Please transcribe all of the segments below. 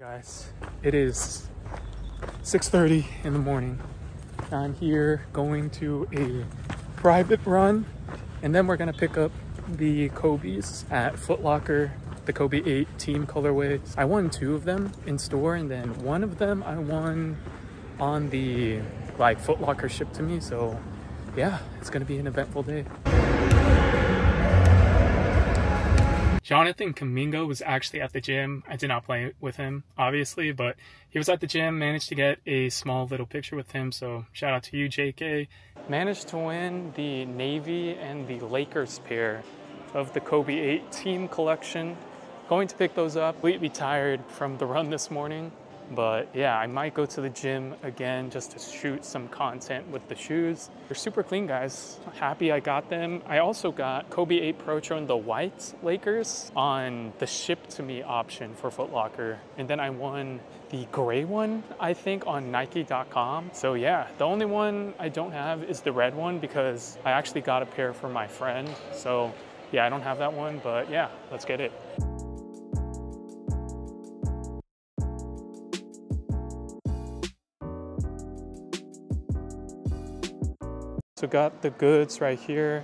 Guys, it is 6.30 in the morning. I'm here going to a private run and then we're gonna pick up the Kobe's at Foot Locker, the Kobe 8 team colorway. I won two of them in store and then one of them I won on the like Foot Locker shipped to me. So yeah, it's gonna be an eventful day. Jonathan Kuminga was actually at the gym. I did not play with him, obviously, but he was at the gym, managed to get a small little picture with him. So shout out to you, JK. Managed to win the Navy and the Lakers pair of the Kobe 8 team collection. Going to pick those up. Completely tired from the run this morning. But yeah, I might go to the gym again just to shoot some content with the shoes. They're super clean, guys. Happy I got them. I also got Kobe 8 Pro and the white Lakers on the ship to me option for Foot Locker. And then I won the gray one, I think, on Nike.com. So yeah, the only one I don't have is the red one because I actually got a pair for my friend. So yeah, I don't have that one, but yeah, let's get it. So got the goods right here,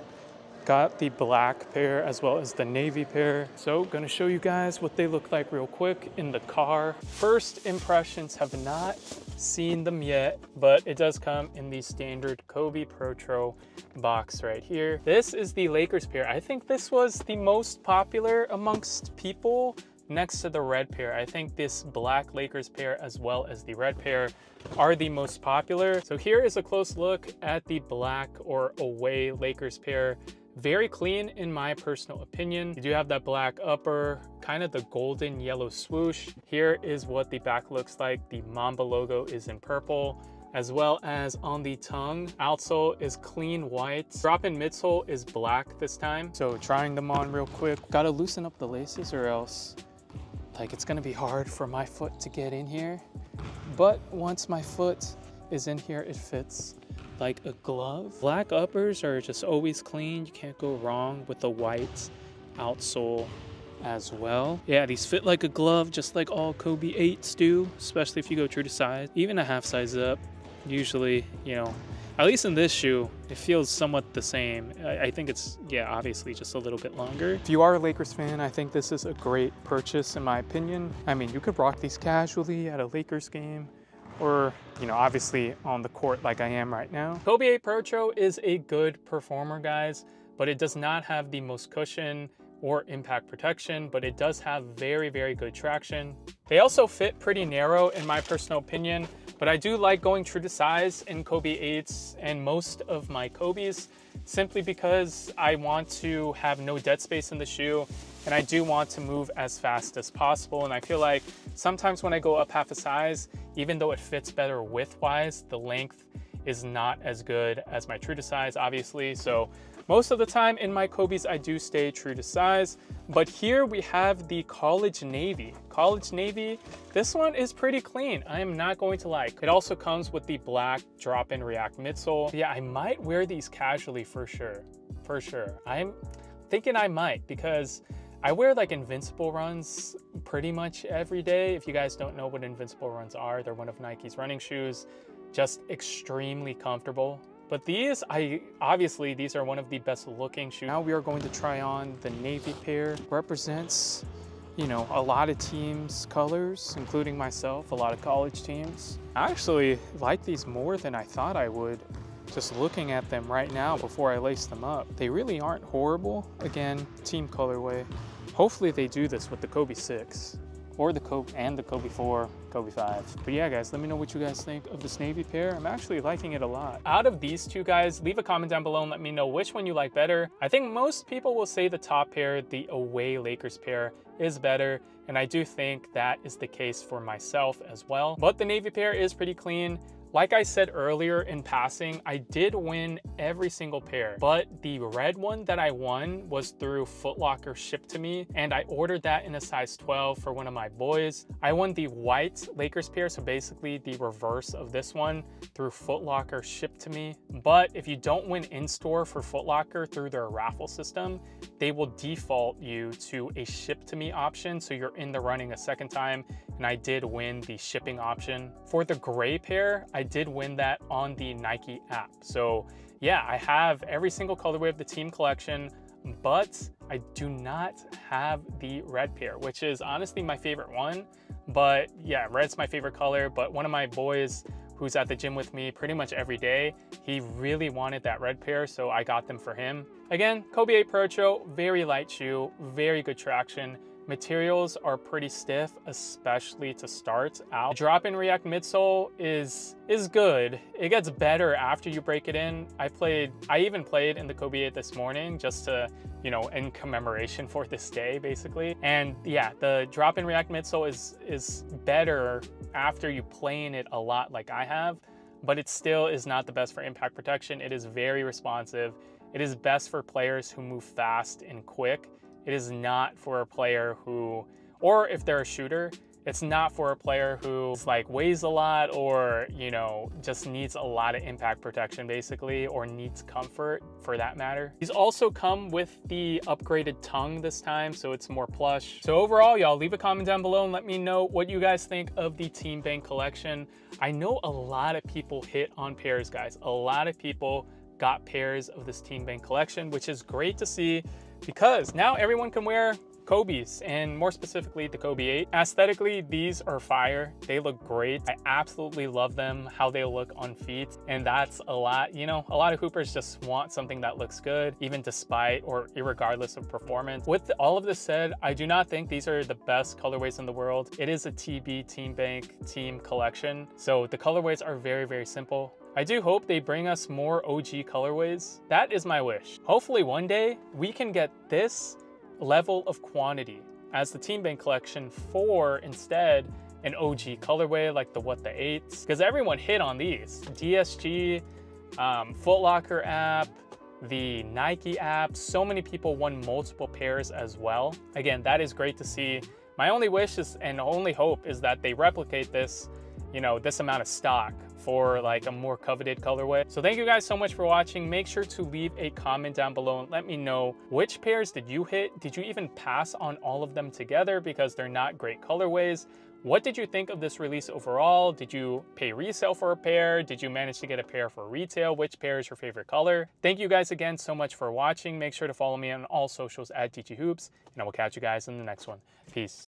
got the black pair as well as the navy pair. So gonna show you guys what they look like real quick in the car. First impressions have not seen them yet, but it does come in the standard Kobe Protro box right here. This is the Lakers pair. I think this was the most popular amongst people next to the red pair. I think this black Lakers pair as well as the red pair are the most popular. So here is a close look at the black or away Lakers pair. Very clean in my personal opinion. You do have that black upper, kind of the golden yellow swoosh. Here is what the back looks like. The Mamba logo is in purple as well as on the tongue. Outsole is clean white. Drop-in midsole is black this time. So trying them on real quick. Gotta loosen up the laces or else like it's gonna be hard for my foot to get in here. But once my foot is in here, it fits like a glove. Black uppers are just always clean. You can't go wrong with the white outsole as well. Yeah, these fit like a glove, just like all Kobe 8s do, especially if you go true to size. Even a half size up, usually, you know, at least in this shoe, it feels somewhat the same. I, think it's, yeah, obviously just a little bit longer. If you are a Lakers fan, I think this is a great purchase in my opinion. I mean, you could rock these casually at a Lakers game or, you know, obviously on the court like I am right now. Kobe 8 Protro is a good performer, guys, but it does not have the most cushion or impact protection, but it does have very, very good traction. They also fit pretty narrow in my personal opinion, but I do like going true to size in Kobe 8s and most of my Kobe's simply because I want to have no dead space in the shoe and I do want to move as fast as possible. And I feel like sometimes when I go up half a size, even though it fits better width-wise, the length is not as good as my true to size, obviously. So most of the time in my Kobe's, I do stay true to size, but here we have the College Navy. College Navy, this one is pretty clean. I am not going to lie. It also comes with the black drop-in React midsole. Yeah, I might wear these casually for sure, for sure. I'm thinking I might because I wear like invincible runs pretty much every day. If you guys don't know what invincible runs are, they're one of Nike's running shoes, just extremely comfortable. But these, I obviously, these are one of the best looking shoes. Now we are going to try on the navy pair. Represents, you know, a lot of teams' colors, including myself, a lot of college teams. I actually like these more than I thought I would. Just looking at them right now before I lace them up. They really aren't horrible. Again, team colorway. Hopefully they do this with the Kobe 6 or the Kobe and the Kobe 4, Kobe 5. But yeah, guys, let me know what you guys think of this navy pair. I'm actually liking it a lot. Out of these two guys, leave a comment down below and let me know which one you like better. I think most people will say the top pair, the away Lakers pair, is better. And I do think that is the case for myself as well. But the navy pair is pretty clean. Like I said earlier in passing, I did win every single pair, but the red one that I won was through Footlocker shipped to me, and I ordered that in a size 12 for one of my boys. I won the white Lakers pair, so basically the reverse of this one through Footlocker shipped to me. But if you don't win in-store for Footlocker through their raffle system, they will default you to a ship to me option, so you're in the running a second time and I did win the shipping option. For the gray pair, I did win that on the Nike app. So yeah, I have every single colorway of the team collection, but I do not have the red pair, which is honestly my favorite one. But yeah, red's my favorite color, but one of my boys who's at the gym with me pretty much every day. He really wanted that red pair, so I got them for him. Again, Kobe 8 Pro very light shoe, very good traction. Materials are pretty stiff, especially to start out. Drop-in React midsole is is good. It gets better after you break it in. I played, I even played in the Kobe 8 this morning just to, you know, in commemoration for this day, basically. And yeah, the drop-in React midsole is is better after you play in it a lot like I have, but it still is not the best for impact protection. It is very responsive. It is best for players who move fast and quick it is not for a player who, or if they're a shooter, it's not for a player who like weighs a lot or, you know, just needs a lot of impact protection basically, or needs comfort for that matter. These also come with the upgraded tongue this time, so it's more plush. So overall, y'all leave a comment down below and let me know what you guys think of the Team Bank collection. I know a lot of people hit on pairs, guys. A lot of people got pairs of this Team Bank collection, which is great to see because now everyone can wear Kobe's and more specifically the Kobe 8. Aesthetically, these are fire. They look great. I absolutely love them, how they look on feet. And that's a lot, you know, a lot of Hoopers just want something that looks good, even despite or regardless of performance. With all of this said, I do not think these are the best colorways in the world. It is a TB Team Bank team collection. So the colorways are very, very simple. I do hope they bring us more OG colorways. That is my wish. Hopefully one day we can get this level of quantity as the Team Bank collection for instead an OG colorway like the What the 8s because everyone hit on these. DSG, um, Footlocker app, the Nike app, so many people won multiple pairs as well. Again, that is great to see. My only wish is and only hope is that they replicate this, you know, this amount of stock for like a more coveted colorway. So thank you guys so much for watching. Make sure to leave a comment down below and let me know which pairs did you hit? Did you even pass on all of them together because they're not great colorways? What did you think of this release overall? Did you pay resale for a pair? Did you manage to get a pair for retail? Which pair is your favorite color? Thank you guys again so much for watching. Make sure to follow me on all socials at DG Hoops, and I will catch you guys in the next one. Peace.